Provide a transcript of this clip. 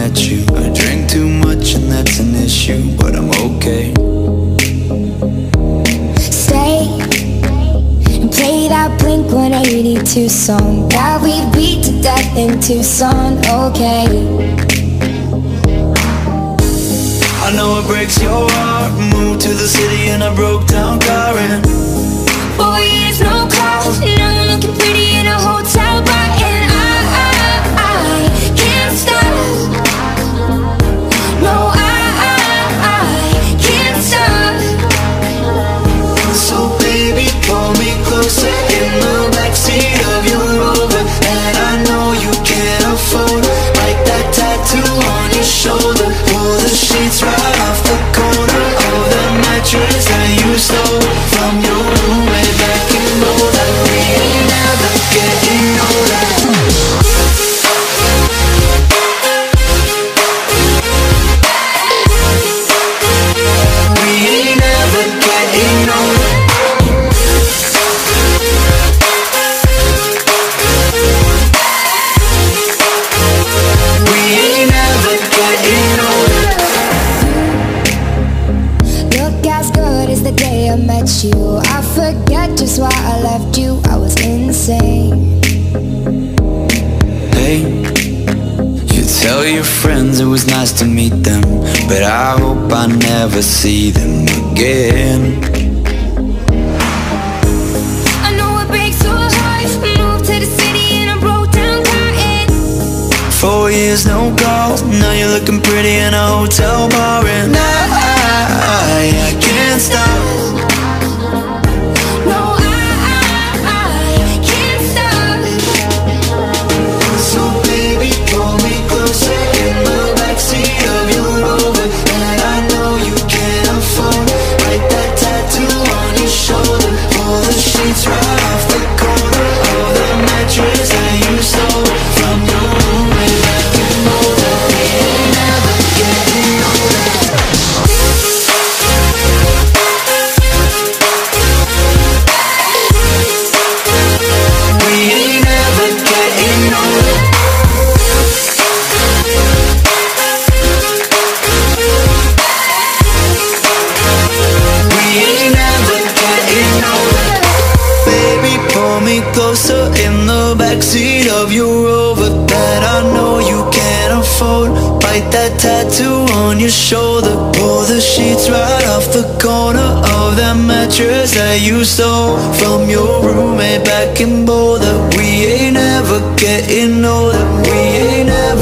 met you. I drink too much and that's an issue, but I'm okay. Stay and play that Blink-182 song That we beat to death in Tucson, okay? I know it breaks your heart. Moved to the city in a broke down car and Boy, it's no clouds And I'm looking pretty in a hotel bar can't met you. I forget just why I left you. I was insane. Hey, you tell your friends it was nice to meet them, but I hope I never see them again. I know it breaks your heart. Moved to the city in a broke down car, and Four years, no calls, now you're looking pretty in a hotel bar, and I, pull me closer in the backseat of your Rover That I know you can't afford. Bite that tattoo on your shoulder. Pull the sheets right off the corner Of that mattress that you stole From your roommate back in Boulder. We ain't ever getting older. We ain't never